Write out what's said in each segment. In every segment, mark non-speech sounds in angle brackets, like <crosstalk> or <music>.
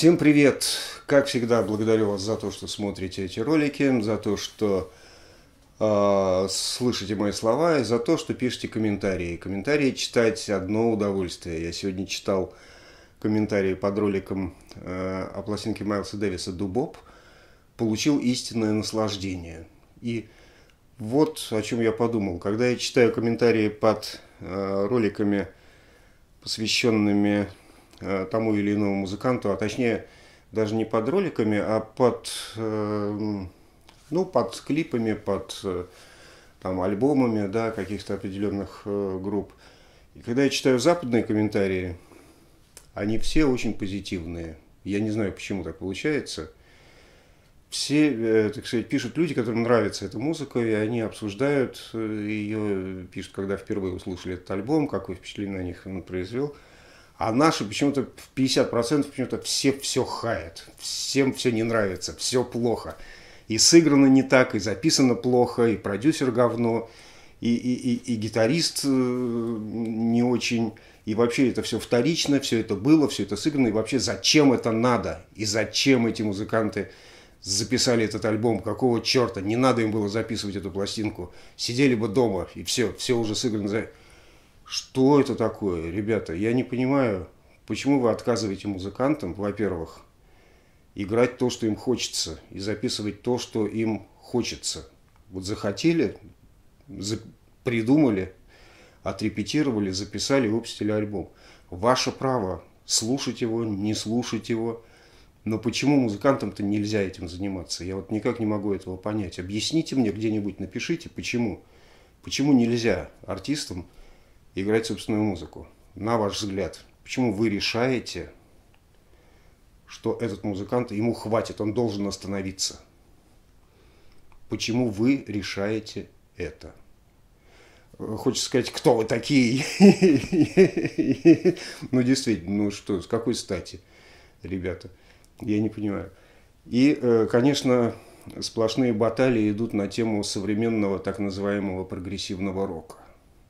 Всем привет! Как всегда, благодарю вас за то, что смотрите эти ролики, за то, что э, слышите мои слова и за то, что пишете комментарии. Комментарии читать одно удовольствие. Я сегодня читал комментарии под роликом э, о пластинке Майлса Дэвиса «Дубоп», получил истинное наслаждение. И вот о чем я подумал. Когда я читаю комментарии под э, роликами, посвященными э, тому или иному музыканту, а точнее даже не под роликами, а под, э, ну, под клипами, под там, альбомами да, каких-то определенных групп. И когда я читаю западные комментарии, они все очень позитивные. Я не знаю, почему так получается. Все, э, так сказать, пишут люди, которым нравится эта музыка, и они обсуждают э, ее, пишут, когда впервые услышали этот альбом, какое впечатление на них он произвел. А наши почему-то в 50% почему-то все все хаят, всем все не нравится, все плохо. И сыграно не так, и записано плохо, и продюсер говно, и, и, и, и гитарист э, не очень и вообще это все вторично, все это было, все это сыграно, и вообще зачем это надо, и зачем эти музыканты записали этот альбом, какого черта, не надо им было записывать эту пластинку, сидели бы дома, и все, все уже сыграно. Что это такое, ребята, я не понимаю, почему вы отказываете музыкантам, во-первых, играть то, что им хочется, и записывать то, что им хочется. Вот захотели, придумали, отрепетировали, записали, выпустили альбом. Ваше право слушать его, не слушать его. Но почему музыкантам-то нельзя этим заниматься? Я вот никак не могу этого понять. Объясните мне где-нибудь, напишите, почему. Почему нельзя артистам играть собственную музыку? На ваш взгляд, почему вы решаете, что этот музыкант, ему хватит, он должен остановиться? Почему вы решаете это? хочется сказать, кто вы такие. <laughs> Ну, действительно, ну что, с какой стати, ребята? Я не понимаю. И, э, конечно, сплошные баталии идут на тему современного так называемого прогрессивного рока.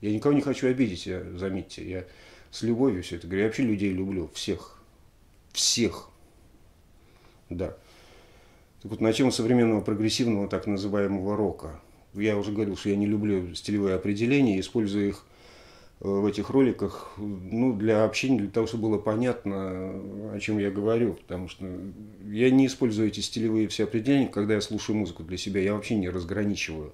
Я никого не хочу обидеть, я, заметьте, я с любовью все это говорю. Я вообще людей люблю, всех. Всех. Да. Так вот, на тему современного прогрессивного так называемого рока – я уже говорил, что я не люблю стилевые определения, использую их в этих роликах ну, для общения, для того, чтобы было понятно, о чем я говорю. Потому что я не использую эти стилевые все определения, когда я слушаю музыку для себя. Я вообще не разграничиваю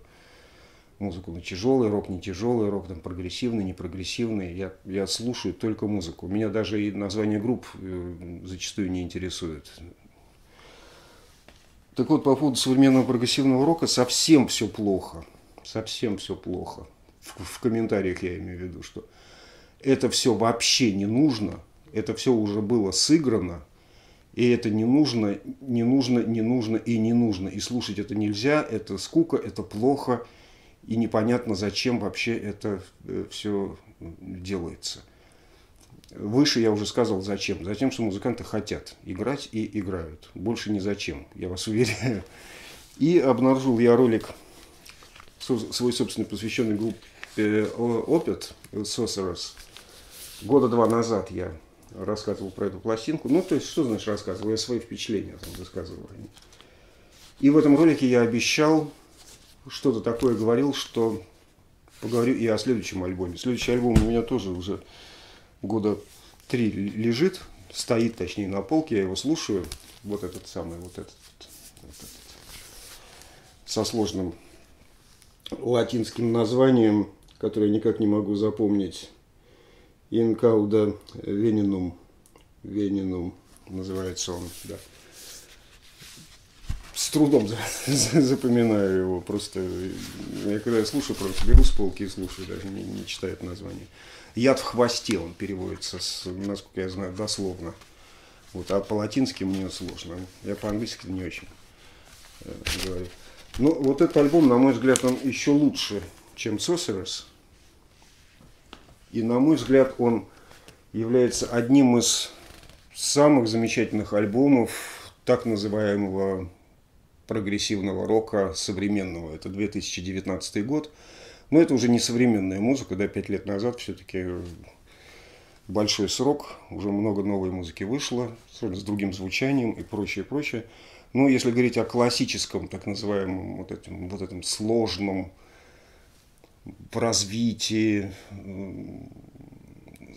музыку на тяжелый рок, не тяжелый рок, там прогрессивный, не прогрессивный. Я, я слушаю только музыку. Меня даже и название групп э, зачастую не интересует. Так вот, по поводу современного прогрессивного рока совсем все плохо. Совсем все плохо. В, в комментариях я имею в виду, что это все вообще не нужно, это все уже было сыграно, и это не нужно, не нужно, не нужно и не нужно. И слушать это нельзя, это скука, это плохо, и непонятно, зачем вообще это э, все делается. Выше я уже сказал, зачем. Затем, что музыканты хотят играть и играют. Больше ни зачем, я вас уверяю. И обнаружил я ролик свой собственный, посвященный группе Опет Sorcerers. Года два назад я рассказывал про эту пластинку. Ну, то есть, что значит рассказывал? Я свои впечатления там высказывал. И в этом ролике я обещал, что-то такое говорил, что поговорю и о следующем альбоме. Следующий альбом у меня тоже уже года три лежит, стоит, точнее, на полке, я его слушаю. Вот этот самый, вот этот, вот этот со сложным латинским названием, которое я никак не могу запомнить. Инкауда венинум. Венинум называется он, да. С трудом запоминаю его. Просто я когда я слушаю, просто беру с полки и слушаю, даже не, не читаю название. Яд в хвосте он переводится, с, насколько я знаю, дословно. Вот, а по-латински мне сложно. Я по-английски не очень э, говорю. Но ну, вот этот альбом, на мой взгляд, он еще лучше, чем Sorcerers. И, на мой взгляд, он является одним из самых замечательных альбомов так называемого прогрессивного рока современного. Это 2019 год. Но это уже не современная музыка, да, пять лет назад все-таки большой срок, уже много новой музыки вышло, с другим звучанием и прочее, прочее. Но если говорить о классическом, так называемом, вот этом, вот этом сложном развитии,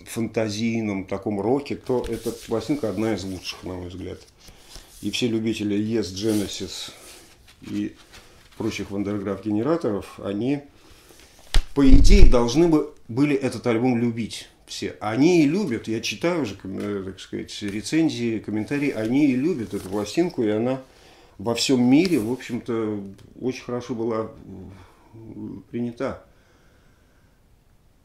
фантазийном таком роке, то эта пластинка одна из лучших, на мой взгляд. И все любители Yes, Genesis и прочих вандерграф генераторов, они, по идее, должны бы были этот альбом любить все. Они и любят, я читаю уже, э, так сказать, рецензии, комментарии, они и любят эту пластинку, и она во всем мире, в общем-то, очень хорошо была принята.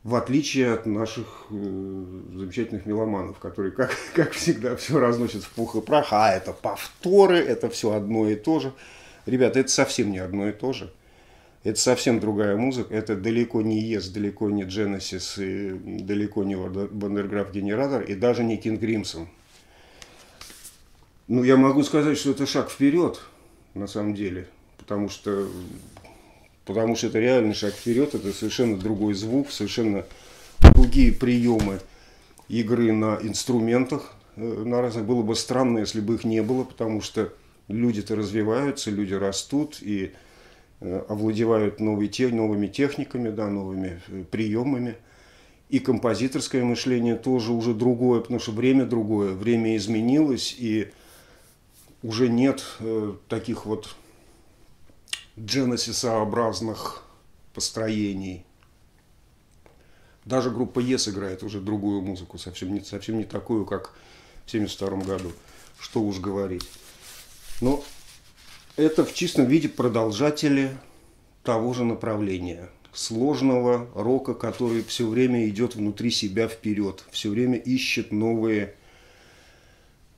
В отличие от наших э, замечательных меломанов, которые, как, <laughs> как всегда, все разносят в пух и прах, а это повторы, это все одно и то же. Ребята, это совсем не одно и то же. Это совсем другая музыка. Это далеко не Yes, далеко не Genesis, и далеко не Вандерграф Генератор, и даже не King Crimson. Ну, я могу сказать, что это шаг вперед, на самом деле. Потому что, потому что это реальный шаг вперед, это совершенно другой звук, совершенно другие приемы игры на инструментах. Э, на разных было бы странно, если бы их не было, потому что люди-то развиваются, люди растут, и Э, овладевают те, новыми техниками, да, новыми э, приемами. И композиторское мышление тоже уже другое, потому что время другое, время изменилось, и уже нет таких вот дженесисообразных построений. Даже группа Yes играет уже другую музыку, совсем не, совсем не такую, как в 1972 году. Что уж говорить. Но это в чистом виде продолжатели того же направления. Сложного рока, который все время идет внутри себя вперед, все время ищет новые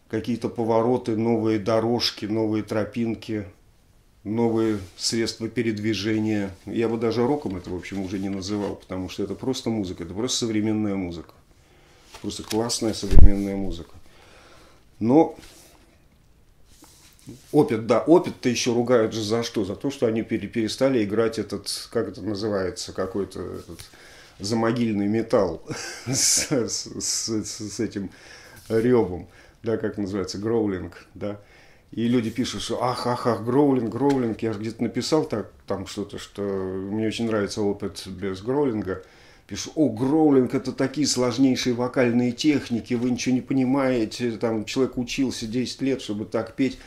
какие-то повороты, новые дорожки, новые тропинки, новые средства передвижения. Я бы даже роком это, в общем, уже не называл, потому что это просто музыка, это просто современная музыка. Просто классная современная музыка. Но Опит, да, опит-то еще ругают же за что? За то, что они перестали играть этот, как это называется, какой-то этот замогильный металл <laughs> с, с, с, с этим ревом, да, как называется, гроулинг, да. И люди пишут, что ах, ах, ах, гроулинг, гроулинг. Я же где-то написал так, там что-то, что мне очень нравится опыт без гроулинга. Пишу, о, гроулинг это такие сложнейшие вокальные техники, вы ничего не понимаете, там человек учился 10 лет, чтобы так петь.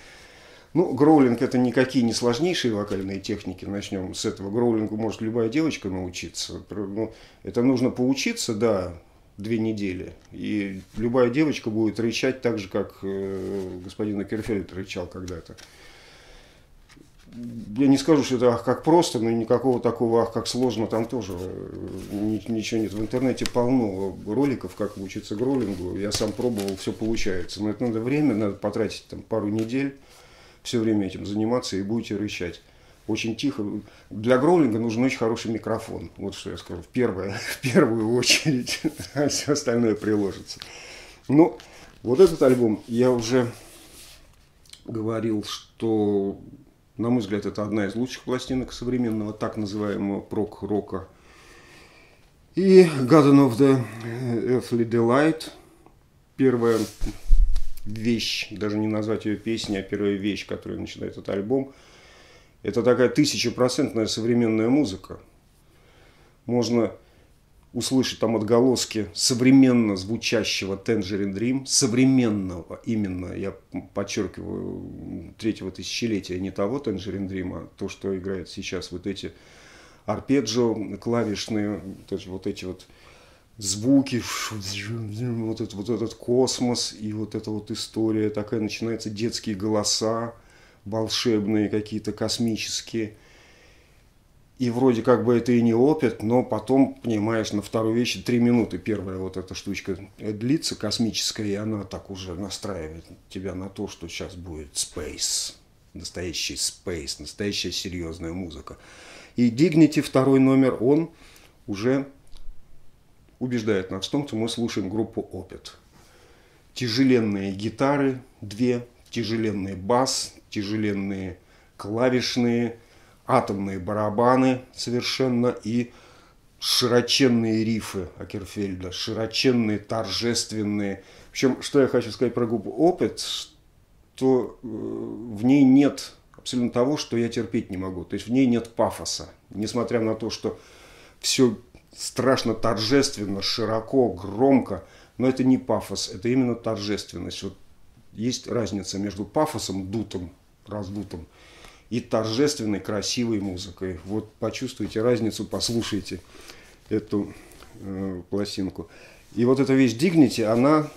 Ну, гроулинг это никакие не сложнейшие вокальные техники. Начнем с этого. Гроулингу может любая девочка научиться. Ну, это нужно поучиться, да, две недели. И любая девочка будет рычать так же, как э, господин Акерфельд рычал когда-то. Я не скажу, что это ах, как просто, но никакого такого ах, как сложно там тоже э, ничего нет. В интернете полно роликов, как учиться гроулингу. Я сам пробовал, все получается. Но это надо время, надо потратить там пару недель все время этим заниматься и будете рычать. Очень тихо. Для гроулинга нужен очень хороший микрофон. Вот что я скажу. Первое, <laughs> в первую очередь. <laughs> А все остальное приложится. Ну, вот этот альбом я уже говорил, что, на мой взгляд, это одна из лучших пластинок современного так называемого прок-рока. И Garden of the Earthly Delight, первая вещь, даже не назвать ее песней, а первая вещь, которая начинает этот альбом, это такая тысячепроцентная современная музыка. Можно услышать там отголоски современно звучащего Tangerine Dream, современного именно, я подчеркиваю, третьего тысячелетия, не того Tangerine Dream, а то, что играет сейчас вот эти арпеджио клавишные, вот эти вот звуки, вот этот, вот этот космос и вот эта вот история такая, начинаются детские голоса, волшебные какие-то космические. И вроде как бы это и не опыт, но потом, понимаешь, на второй вещи три минуты первая вот эта штучка длится космическая, и она так уже настраивает тебя на то, что сейчас будет space, настоящий space, настоящая серьезная музыка. И Dignity, второй номер, он уже убеждает нас в том, что мы слушаем группу «Опит». Тяжеленные гитары, две, тяжеленный бас, тяжеленные клавишные, атомные барабаны совершенно и широченные рифы Акерфельда, широченные, торжественные. Общем, что я хочу сказать про группу «Опыт», что э, в ней нет абсолютно того, что я терпеть не могу. То есть в ней нет пафоса. Несмотря на то, что все страшно торжественно, широко, громко, но это не пафос, это именно торжественность. Вот есть разница между пафосом дутым, раздутым, и торжественной, красивой музыкой. Вот почувствуйте разницу, послушайте эту э, пластинку. И вот эта вещь Dignity, она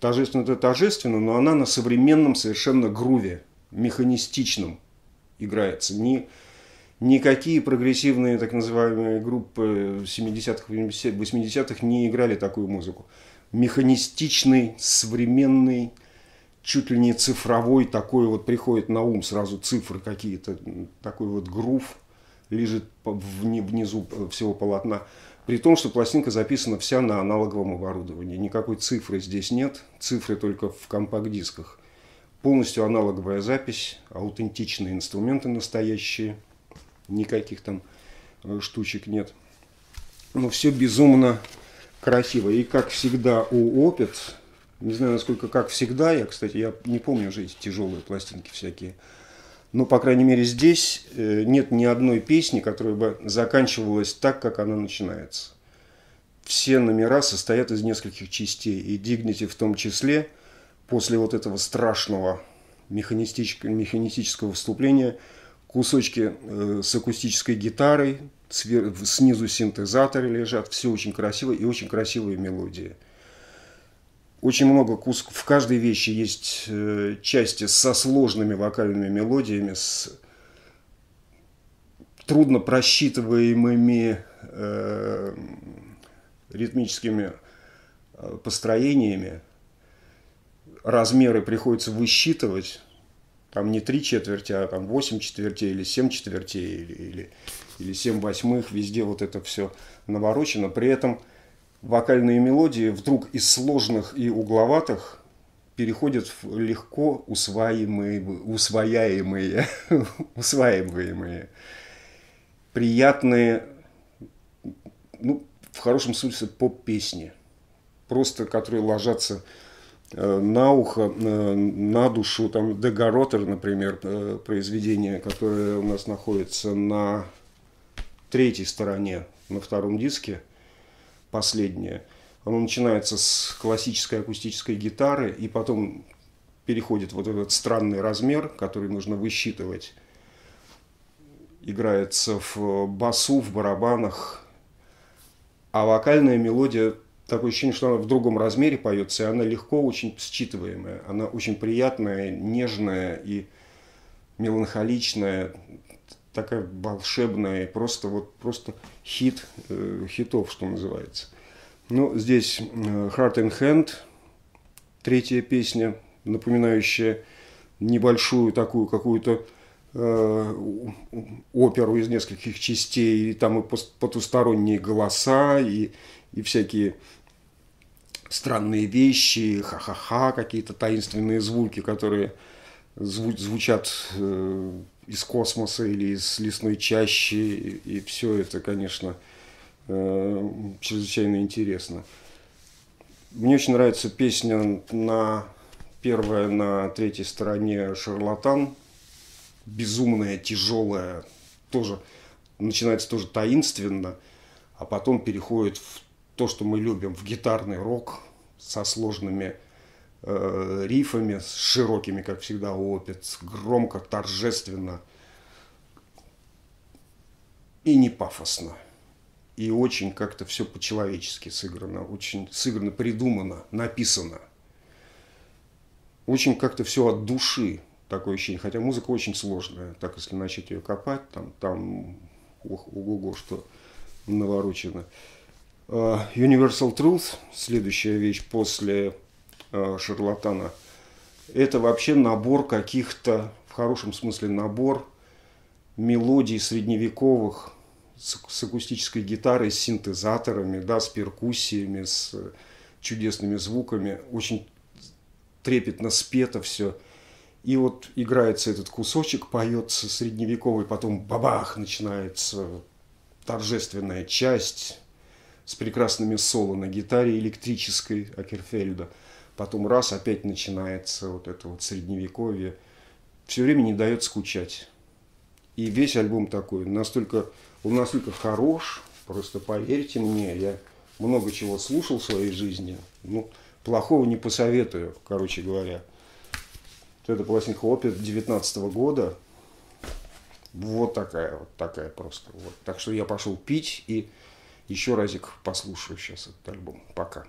торжественно, это торжественно, но она на современном совершенно груве, механистичном играется. Не, никакие прогрессивные так называемые группы 70-х, 80-х не играли такую музыку. Механистичный, современный, чуть ли не цифровой, такой вот приходит на ум сразу цифры какие-то, такой вот грув лежит внизу всего полотна. При том, что пластинка записана вся на аналоговом оборудовании. Никакой цифры здесь нет, цифры только в компакт-дисках. Полностью аналоговая запись, аутентичные инструменты настоящие, никаких там э, штучек нет. Но все безумно красиво. И как всегда у Опит, не знаю, насколько как всегда, я, кстати, я не помню уже эти тяжелые пластинки всякие, но, по крайней мере, здесь э, нет ни одной песни, которая бы заканчивалась так, как она начинается. Все номера состоят из нескольких частей, и Dignity в том числе, после вот этого страшного механистического, механистического вступления, кусочки э, с акустической гитарой, снизу синтезаторы лежат, все очень красиво и очень красивые мелодии – очень много кусков. В каждой вещи есть э, части со сложными вокальными мелодиями, с трудно просчитываемыми э, ритмическими э, построениями. Размеры приходится высчитывать. Там не три четверти, а там восемь четвертей или семь четвертей или, или, или семь восьмых. Везде вот это все наворочено. При этом – вокальные мелодии вдруг из сложных и угловатых переходят в легко усваиваемые, усвояемые, <laughs> усваиваемые, приятные, ну, в хорошем смысле поп-песни, просто которые ложатся э, на ухо, э, на душу. Там Дегаротер, например, э, произведение, которое у нас находится на третьей стороне, на втором диске – последнее. Оно начинается с классической акустической гитары и потом переходит вот этот странный размер, который нужно высчитывать. Играется в басу, в барабанах. А вокальная мелодия, такое ощущение, что она в другом размере поется, и она легко очень считываемая. Она очень приятная, нежная и меланхоличная такая волшебная, просто вот просто хит э, хитов, что называется. Ну, здесь э, Heart and Hand, третья песня, напоминающая небольшую такую какую-то э, оперу из нескольких частей, и там и потусторонние голоса, и, и всякие странные вещи, ха-ха-ха, какие-то таинственные звуки, которые зву- звучат э, из космоса или из лесной чащи, и, и все это, конечно, э, чрезвычайно интересно. Мне очень нравится песня на первая на третьей стороне «Шарлатан», безумная, тяжелая, тоже начинается тоже таинственно, а потом переходит в то, что мы любим, в гитарный рок со сложными э, рифами, с широкими, как всегда, опит, громко, торжественно и не пафосно. И очень как-то все по-человечески сыграно, очень сыграно, придумано, написано. Очень как-то все от души, такое ощущение. Хотя музыка очень сложная, так если начать ее копать, там, там ох, ого-го, что наворочено. Uh, Universal Truth, следующая вещь после Э, шарлатана. Это вообще набор каких-то, в хорошем смысле набор мелодий средневековых с, с акустической гитарой, с синтезаторами, да, с перкуссиями, с чудесными звуками. Очень трепетно спето все. И вот играется этот кусочек, поется средневековый, потом бабах, начинается торжественная часть с прекрасными соло на гитаре электрической Акерфельда. Потом раз, опять начинается вот это вот средневековье. Все время не дает скучать. И весь альбом такой, настолько, он настолько хорош, просто поверьте мне, я много чего слушал в своей жизни, ну, плохого не посоветую, короче говоря. Вот эта пластинка опыт 19 года, вот такая, вот такая просто. Вот. Так что я пошел пить и еще разик послушаю сейчас этот альбом. Пока.